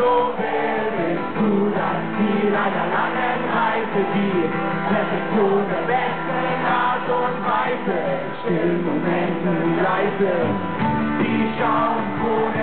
so willst du das Ziel einer langen Reise, die Perfektion der besten Art und Weise, in stillen Momenten leise, die schauen ohne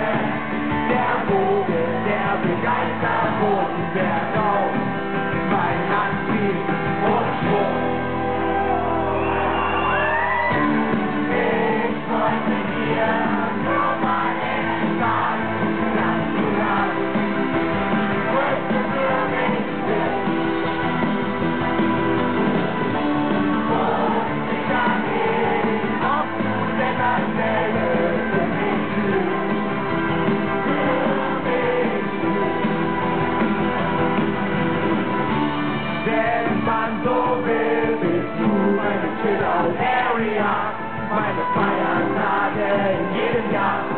du meine Feiertage in jedem Jahr,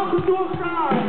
Louco, Duca!